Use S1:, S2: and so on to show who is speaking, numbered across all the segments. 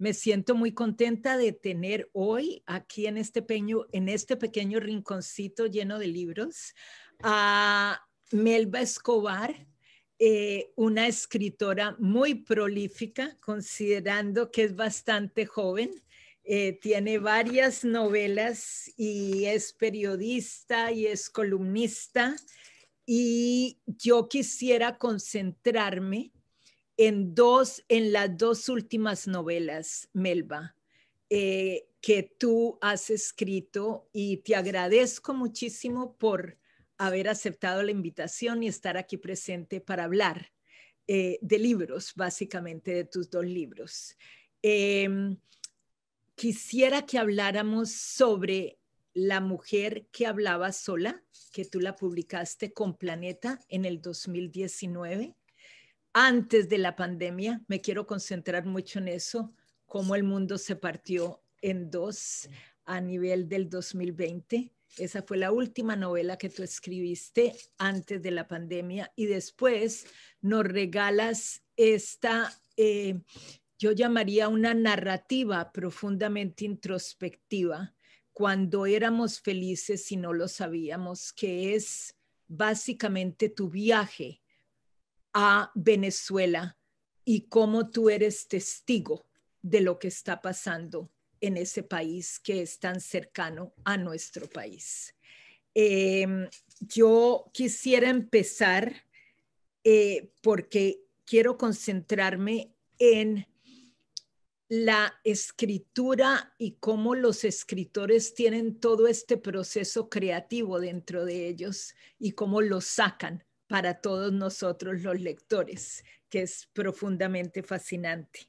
S1: Me siento muy contenta de tener hoy aquí en este, pequeño, en este pequeño rinconcito lleno de libros a Melba Escobar, eh, una escritora muy prolífica, considerando que es bastante joven. Eh, tiene varias novelas y es periodista y es columnista. Y yo quisiera concentrarme en dos, en las dos últimas novelas, Melba, eh, que tú has escrito y te agradezco muchísimo por haber aceptado la invitación y estar aquí presente para hablar eh, de libros, básicamente de tus dos libros. Em, quisiera que habláramos sobre La mujer que hablaba sola, que tú la publicaste con Planeta en el 2019 antes de la pandemia. Me quiero concentrar mucho en eso, cómo el mundo se partió en dos a nivel del 2020. Esa fue la última novela que tú escribiste antes de la pandemia y después nos regalas esta, eh, yo llamaría una narrativa profundamente introspectiva, cuando éramos felices y no lo sabíamos, que es básicamente tu viaje a Venezuela y cómo tú eres testigo de lo que está pasando en ese país que es tan cercano a nuestro país. Em, yo quisiera empezar eh, porque quiero concentrarme en la escritura y cómo los escritores tienen todo este proceso creativo dentro de ellos y cómo lo sacan para todos nosotros los lectores, que es profundamente fascinante.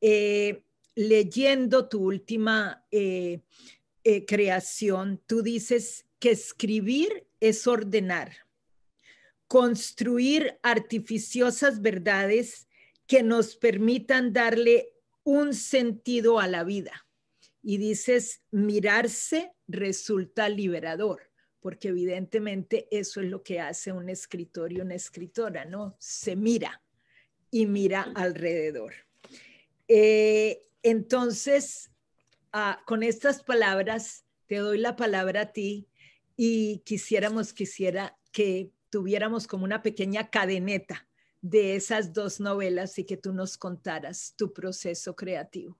S1: Eh, leyendo tu última eh, eh, creación, tú dices que escribir es ordenar, construir artificiosas verdades que nos permitan darle un sentido a la vida. Y dices, mirarse resulta liberador porque evidentemente eso es lo que hace un escritor y una escritora, ¿no? Se mira y mira alrededor. Eh, entonces, ah, con estas palabras, te doy la palabra a ti y quisiéramos, quisiera que tuviéramos como una pequeña cadeneta de esas dos novelas y que tú nos contaras tu proceso creativo.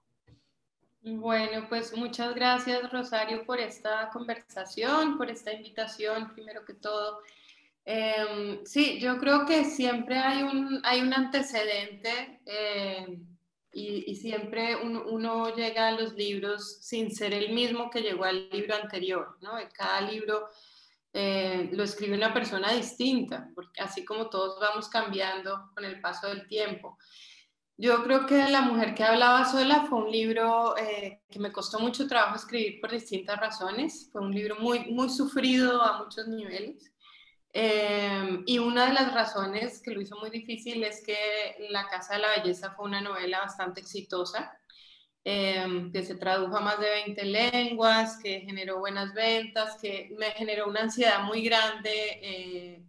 S2: Bueno, pues muchas gracias Rosario por esta conversación, por esta invitación, primero que todo. Em, sí, yo creo que siempre hay un, hay un antecedente em, y, siempre uno, llega a los libros sin ser el mismo que llegó al libro anterior, ¿no? Cada libro eh, lo escribe una persona distinta, porque así como todos vamos cambiando con el paso del tiempo. Yo creo que La mujer que hablaba sola fue un libro eh, que me costó mucho trabajo escribir por distintas razones. Fue un libro muy, muy sufrido a muchos niveles. Em, y una de las razones que lo hizo muy difícil es que La Casa de la Belleza fue una novela bastante exitosa, em, que se tradujo a más de 20 lenguas, que generó buenas ventas, que me generó una ansiedad muy grande eh,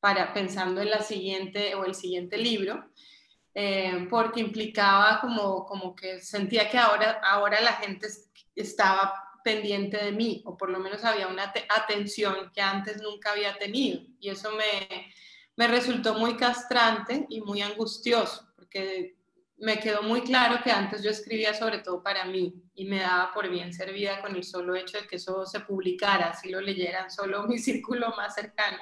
S2: para pensando en la siguiente o el siguiente libro. Eh, porque implicaba como, como que sentía que ahora, ahora la gente estaba pendiente de mí, o por lo menos había una atención que antes nunca había tenido. Y eso me, me resultó muy castrante y muy angustioso, porque me quedó muy claro que antes yo escribía sobre todo para mí y me daba por bien servida con el solo hecho de que eso se publicara, si lo leyeran solo mi círculo más cercano.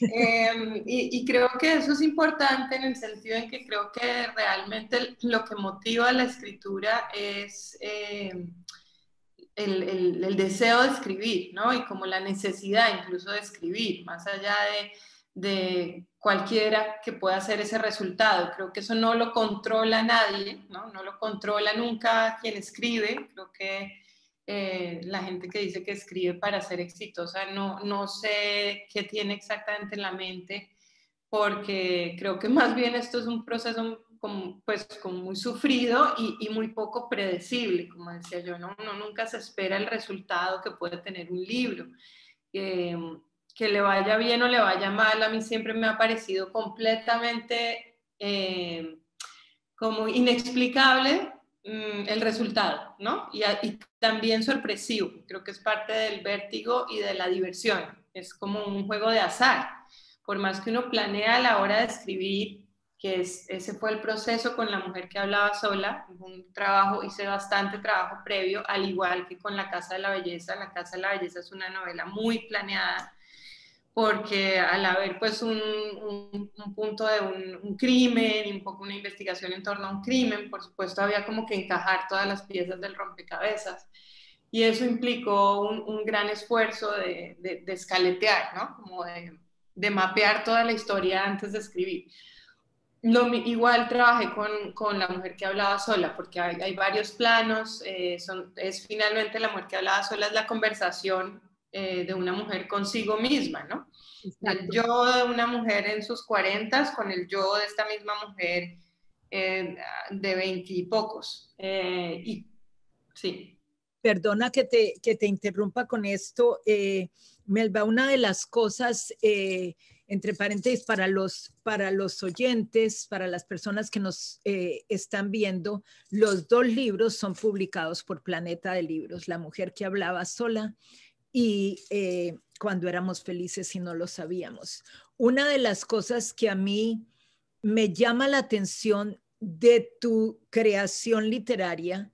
S2: Em, y, creo que eso es importante en el sentido en que creo que realmente lo que motiva la escritura es em, el, el, el, deseo de escribir, ¿no? Y como la necesidad incluso de escribir, más allá de de cualquiera que pueda hacer ese resultado. Creo que eso no lo controla nadie, ¿no? No lo controla nunca quien escribe. Creo que eh, la gente que dice que escribe para ser exitosa, no, no sé qué tiene exactamente en la mente, porque creo que más bien esto es un proceso como, pues, como muy sufrido y, muy poco predecible, como decía yo, ¿no? Nunca se espera el resultado que puede tener un libro. Eh, que le vaya bien o le vaya mal, a mí siempre me ha parecido completamente eh, como inexplicable mm, el resultado, ¿no? Y, y, también sorpresivo. Creo que es parte del vértigo y de la diversión. Es como un juego de azar. Por más que uno planea a la hora de escribir, que ese fue el proceso con la mujer que hablaba sola, un trabajo, hice bastante trabajo previo, al igual que con La Casa de la Belleza. La Casa de la Belleza es una novela muy planeada, porque al haber pues un, un, punto de un, un, crimen y un poco una investigación en torno a un crimen, por supuesto había como que encajar todas las piezas del rompecabezas. Y eso implicó un, gran esfuerzo de, de, de, escaletear, ¿no? Como de, de mapear toda la historia antes de escribir igual trabajé con, con, la mujer que hablaba sola, porque hay, hay varios planos. Eh, son, es finalmente la mujer que hablaba sola, es la conversación eh, de una mujer consigo misma, ¿no? El yo de una mujer en sus cuarentas con el yo de esta misma mujer eh, de veintipocos. y sí.
S1: Perdona que te, que te interrumpa con esto, Melba. Una de las cosas entre paréntesis, para los, para los oyentes, para las personas que nos eh, están viendo, los dos libros son publicados por Planeta de Libros, La mujer que hablaba sola y eh, Cuando éramos felices y no lo sabíamos. Una de las cosas que a mí me llama la atención de tu creación literaria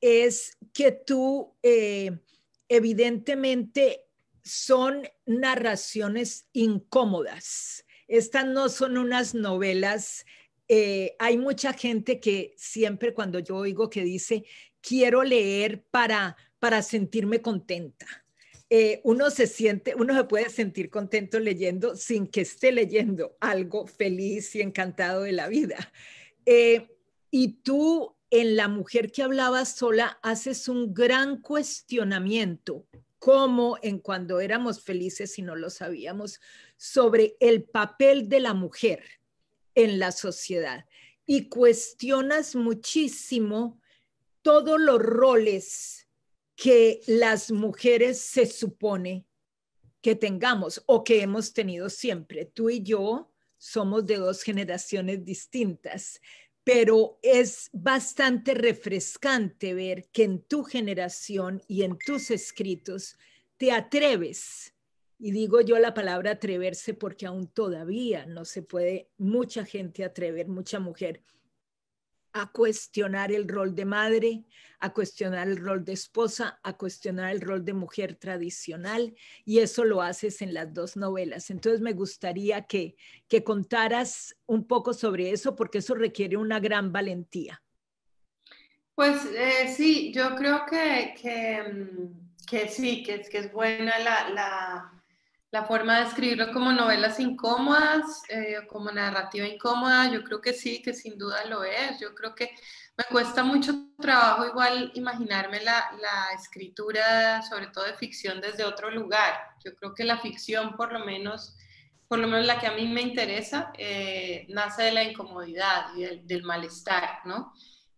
S1: es que tú eh, evidentemente son narraciones incómodas. Estas no son unas novelas. Eh, hay mucha gente que siempre cuando yo oigo que dice, quiero leer para, para sentirme contenta. Eh, uno se siente, uno se puede sentir contento leyendo sin que esté leyendo algo feliz y encantado de la vida. Eh, y tú en La mujer que hablaba sola haces un gran cuestionamiento como en cuando éramos felices y no lo sabíamos, sobre el papel de la mujer en la sociedad. Y cuestionas muchísimo todos los roles que las mujeres se supone que tengamos o que hemos tenido siempre. Tú y yo somos de dos generaciones distintas, pero es bastante refrescante ver que en tu generación y en tus escritos te atreves, y digo yo la palabra atreverse porque aún todavía no se puede mucha gente atrever, mucha mujer, a cuestionar el rol de madre, a cuestionar el rol de esposa, a cuestionar el rol de mujer tradicional, y eso lo haces en las dos novelas. Entonces me gustaría que, que contaras un poco sobre eso, porque eso requiere una gran valentía.
S2: Pues eh, sí, yo creo que, que, mm, sí, que, que es buena la, la la forma de escribirlo como novelas incómodas, eh, como narrativa incómoda, yo creo que sí, que sin duda lo es. Yo creo que me cuesta mucho trabajo igual imaginarme la, la escritura, sobre todo de ficción, desde otro lugar. Yo creo que la ficción, por lo menos, por lo menos la que a mí me interesa, eh, nace de la incomodidad y del, malestar, ¿no?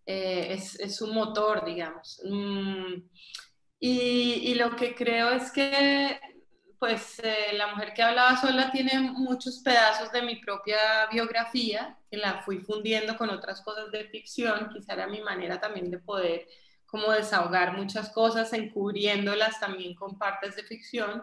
S2: Eh, es, es, un motor, digamos. Mm, y, y, lo que creo es que pues eh, La mujer que hablaba sola tiene muchos pedazos de mi propia biografía, que la fui fundiendo con otras cosas de ficción, quizá era mi manera también de poder como desahogar muchas cosas, encubriéndolas también con partes de ficción.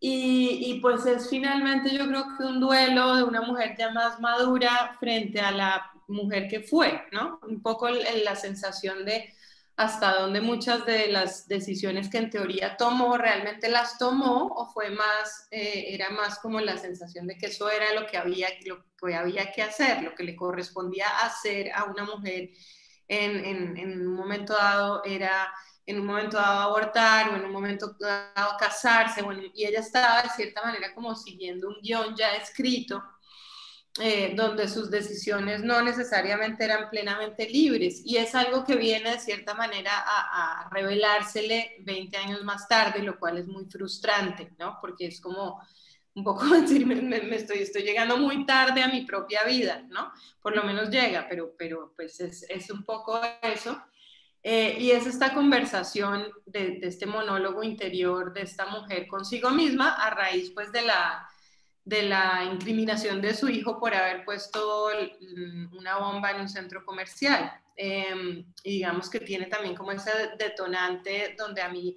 S2: Y, y, pues es finalmente yo creo que un duelo de una mujer ya más madura frente a la mujer que fue, ¿no? Un poco la sensación de hasta dónde muchas de las decisiones que en teoría tomó realmente las tomó o fue más, eh, era más como la sensación de que eso era lo que, había, lo que había que hacer, lo que le correspondía hacer a una mujer en, un momento dado era en un momento dado abortar o en un momento dado casarse, y ella estaba de cierta manera como siguiendo un guion ya escrito eh, donde sus decisiones no necesariamente eran plenamente libres. Y es algo que viene de cierta manera a, revelársele 20 años más tarde, lo cual es muy frustrante, ¿no? Porque es como un poco decir, me, estoy, estoy llegando muy tarde a mi propia vida, ¿no? Por lo menos llega, pero, pero pues es, es un poco eso. Eh, y es esta conversación de, de, este monólogo interior de esta mujer consigo misma a raíz pues de la de la incriminación de su hijo por haber puesto una bomba en un centro comercial. Em, y digamos que tiene también como ese detonante donde a mí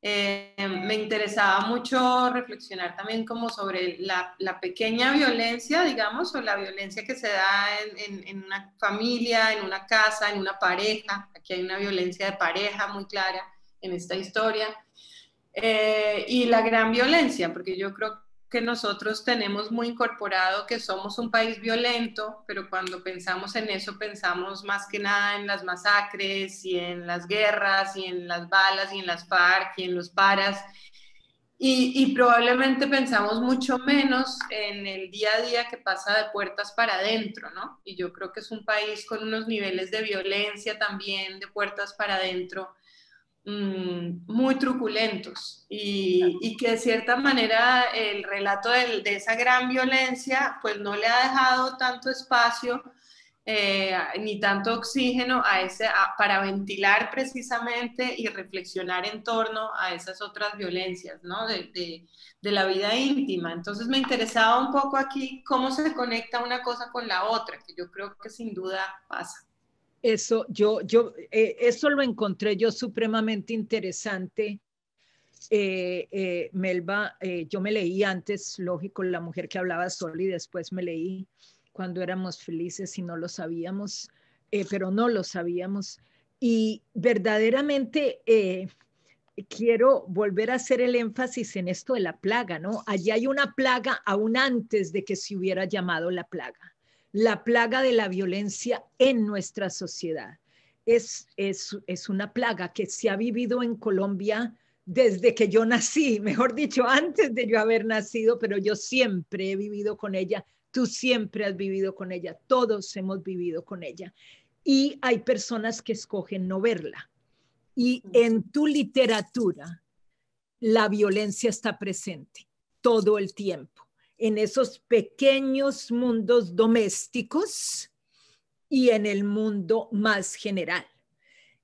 S2: em, me interesaba mucho reflexionar también como sobre la, pequeña violencia, digamos, o la violencia que se da en, en, una familia, en una casa, en una pareja. Aquí hay una violencia de pareja muy clara en esta historia. Eh, y la gran violencia, porque yo creo que nosotros tenemos muy incorporado que somos un país violento, pero cuando pensamos en eso pensamos más que nada en las masacres y en las guerras y en las balas y en las FARC y en los paras. Y, probablemente pensamos mucho menos en el día a día que pasa de puertas para adentro, ¿no? Y yo creo que es un país con unos niveles de violencia también de puertas para adentro Mm, muy truculentos y, que de cierta manera el relato de, esa gran violencia pues no le ha dejado tanto espacio eh, ni tanto oxígeno a ese, para ventilar precisamente y reflexionar en torno a esas otras violencias ¿no? de, de la vida íntima. Entonces me interesaba un poco aquí cómo se conecta una cosa con la otra, que yo creo que sin duda pasa.
S1: Eso, yo, yo, eh, eso lo encontré yo supremamente interesante. Eh, eh, Melba, yo me leí antes, lógico, La mujer que hablaba sola y después me leí cuando éramos felices y no lo sabíamos, pero no lo sabíamos. Y verdaderamente quiero volver a hacer el énfasis en esto de la plaga, ¿no? Allí hay una plaga aún antes de que se hubiera llamado la plaga la plaga de la violencia en nuestra sociedad. Es, es, una plaga que se ha vivido en Colombia desde que yo nací, mejor dicho, antes de yo haber nacido, pero yo siempre he vivido con ella, tú siempre has vivido con ella, todos hemos vivido con ella. Y hay personas que escogen no verla. Y en tu literatura, la violencia está presente todo el tiempo en esos pequeños mundos domésticos y en el mundo más general.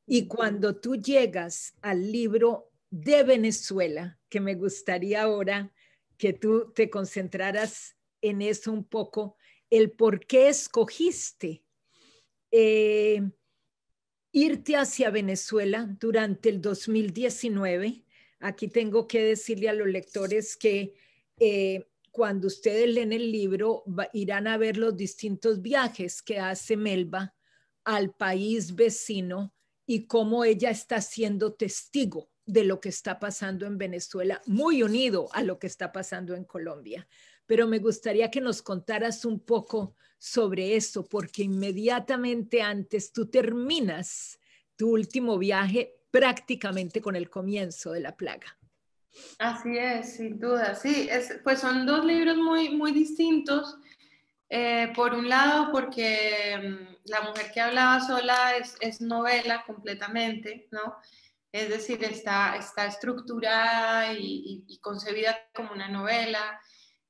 S1: Y cuando tú llegas al libro de Venezuela, que me gustaría ahora que tú te concentraras en eso un poco, el por qué escogiste eh, irte hacia Venezuela durante el 2019. Aquí tengo que decirle a los lectores que eh, cuando ustedes leen el libro, irán a ver los distintos viajes que hace Melba al país vecino y cómo ella está siendo testigo de lo que está pasando en Venezuela, muy unido a lo que está pasando en Colombia. Pero me gustaría que nos contaras un poco sobre eso, porque inmediatamente antes tú terminas tu último viaje prácticamente con el comienzo de la plaga.
S2: Así es, sin duda. Sí, es, pues son dos libros muy, muy distintos. Eh, por un lado, porque mm, La mujer que hablaba sola es, novela completamente, ¿no? Es decir, está, está estructurada y, y, concebida como una novela.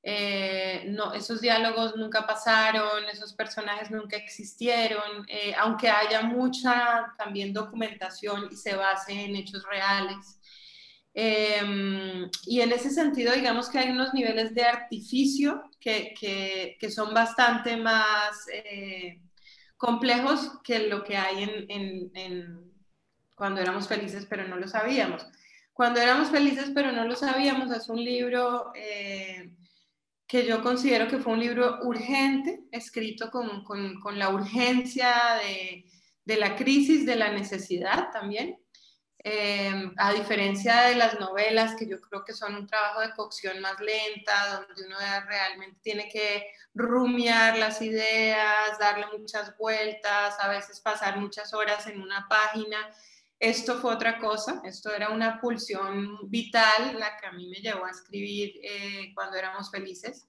S2: Eh, no, esos diálogos nunca pasaron, esos personajes nunca existieron, eh, aunque haya mucha también documentación y se base en hechos reales. Em, y en ese sentido, digamos que hay unos niveles de artificio que, que, son bastante más eh, complejos que lo que hay en, en, cuando éramos felices pero no lo sabíamos. Cuando éramos felices pero no lo sabíamos es un libro eh, que yo considero que fue un libro urgente, escrito con, con, con la urgencia de, de la crisis, de la necesidad también. Em, a diferencia de las novelas, que yo creo que son un trabajo de cocción más lenta, donde uno realmente tiene que rumiar las ideas, darle muchas vueltas, a veces pasar muchas horas en una página. Esto fue otra cosa, esto era una pulsión vital, la que a mí me llevó a escribir eh, cuando éramos felices.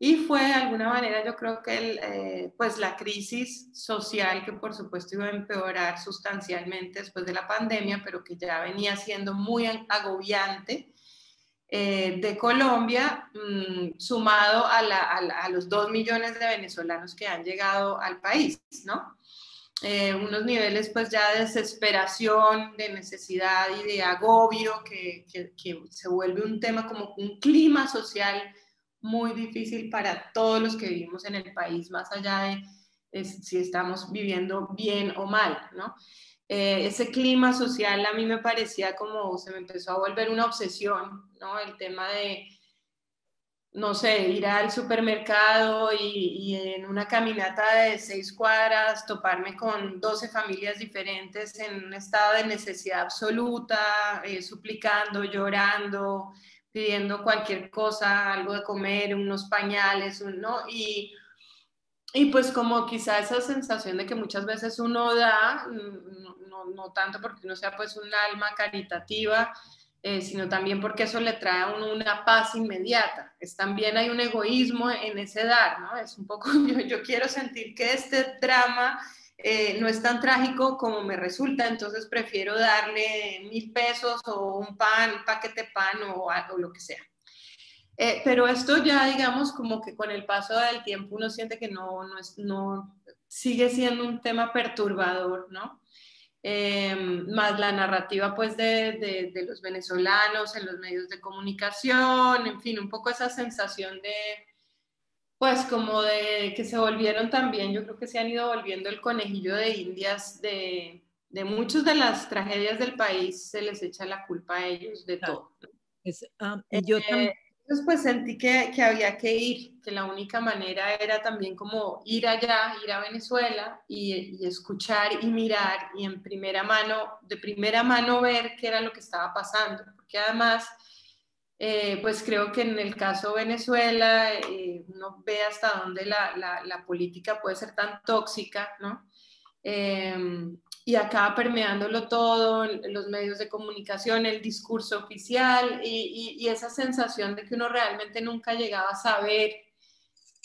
S2: Y fue de alguna manera, yo creo que eh, pues la crisis social que por supuesto iba a empeorar sustancialmente después de la pandemia, pero que ya venía siendo muy agobiante eh, de Colombia, mm, sumado a, los dos millones de venezolanos que han llegado al país, ¿no? Eh, unos niveles pues ya de desesperación, de necesidad y de agobio que se vuelve un tema como un clima social muy difícil para todos los que vivimos en el país, más allá de si estamos viviendo bien o mal, ¿no? Eh, ese clima social a mí me parecía como se me empezó a volver una obsesión, ¿no? El tema de, no sé, ir al supermercado y, en una caminata de seis cuadras toparme con 12 familias diferentes en un estado de necesidad absoluta, eh, suplicando, llorando, pidiendo cualquier cosa, algo de comer, unos pañales, ¿no? Y, y pues como quizá esa sensación de que muchas veces uno da, no, no, tanto porque uno sea pues un alma caritativa, eh, sino también porque eso le trae a uno una paz inmediata. Es, también hay un egoísmo en ese dar, ¿no? Es un poco, yo, yo quiero sentir que este drama eh, no es tan trágico como me resulta, entonces prefiero darle mil pesos o un pan, un paquete de pan o, algo, lo que sea. Eh, pero esto ya, digamos, como que con el paso del tiempo uno siente que no, no, es, no sigue siendo un tema perturbador, ¿no? Eh, más la narrativa pues de, de, los venezolanos en los medios de comunicación, en fin, un poco esa sensación de, pues como de que se volvieron también, yo creo que se han ido volviendo el conejillo de indias de, de muchas de las tragedias del país, se les echa la culpa a ellos de todo.
S1: Ah, yo
S2: eh, entonces pues sentí que, que, había que ir, que la única manera era también como ir allá, ir a Venezuela y, y, escuchar y mirar y en primera mano, de primera mano ver qué era lo que estaba pasando, porque además eh, pues creo que en el caso Venezuela eh, uno ve hasta dónde la, la, política puede ser tan tóxica, ¿no? Em, y acaba permeándolo todo, los medios de comunicación, el discurso oficial y, y, esa sensación de que uno realmente nunca llegaba a saber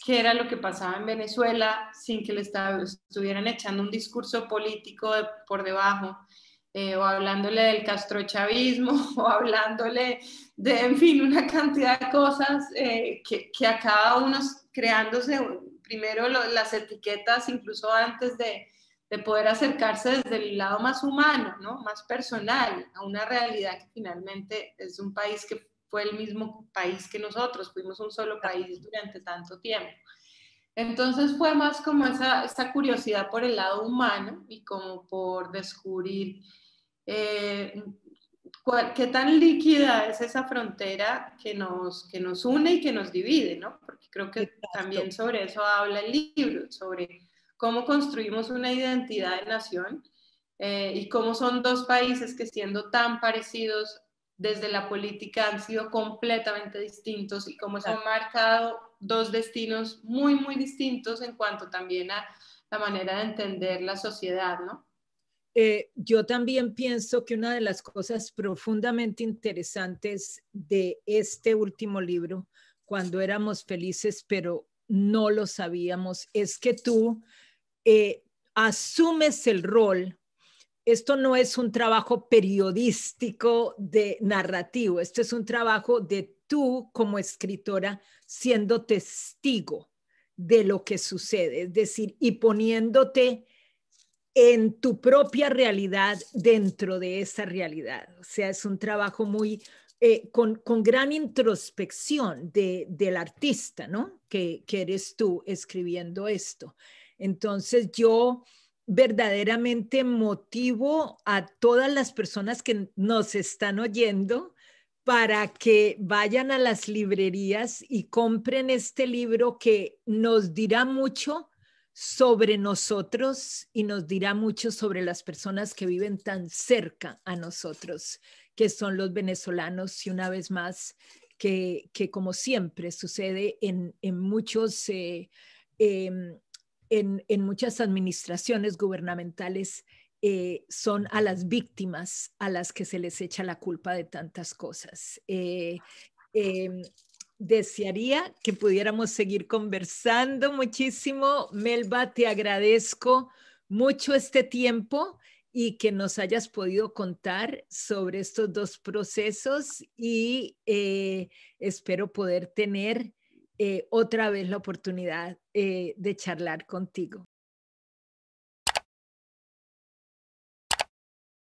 S2: qué era lo que pasaba en Venezuela sin que le estuvieran echando un discurso político por debajo. Eh, o hablándole del castrochavismo, o hablándole de, en fin, una cantidad de cosas eh, que, que, acaba uno creándose primero las etiquetas, incluso antes de, de, poder acercarse desde el lado más humano, ¿no? más personal, a una realidad que finalmente es un país que fue el mismo país que nosotros, fuimos un solo país durante tanto tiempo. Entonces fue más como esa, esa curiosidad por el lado humano y como por descubrir eh, qué tan líquida es esa frontera que nos, que nos une y que nos divide, ¿no? Porque creo que también sobre eso habla el libro, sobre cómo construimos una identidad de nación eh, y cómo son dos países que siendo tan parecidos desde la política han sido completamente distintos y cómo se han marcado dos destinos muy, muy distintos en cuanto también a la manera de entender la sociedad, ¿no?
S1: Eh, yo también pienso que una de las cosas profundamente interesantes de este último libro, cuando éramos felices, pero no lo sabíamos, es que tú eh, asumes el rol. Esto no es un trabajo periodístico de narrativo, esto es un trabajo de tú como escritora siendo testigo de lo que sucede, es decir, y poniéndote en tu propia realidad dentro de esa realidad. O sea, es un trabajo muy, eh, con, con, gran introspección de, del artista, ¿no? Que, que, eres tú escribiendo esto. Entonces yo verdaderamente motivo a todas las personas que nos están oyendo para que vayan a las librerías y compren este libro que nos dirá mucho sobre nosotros y nos dirá mucho sobre las personas que viven tan cerca a nosotros, que son los venezolanos y una vez más, que, que como siempre sucede en, en muchos... Eh, em, en, en, muchas administraciones gubernamentales eh, son a las víctimas a las que se les echa la culpa de tantas cosas. Eh, em, desearía que pudiéramos seguir conversando muchísimo. Melba, te agradezco mucho este tiempo y que nos hayas podido contar sobre estos dos procesos y eh, espero poder tener eh, otra vez la oportunidad eh, de charlar contigo.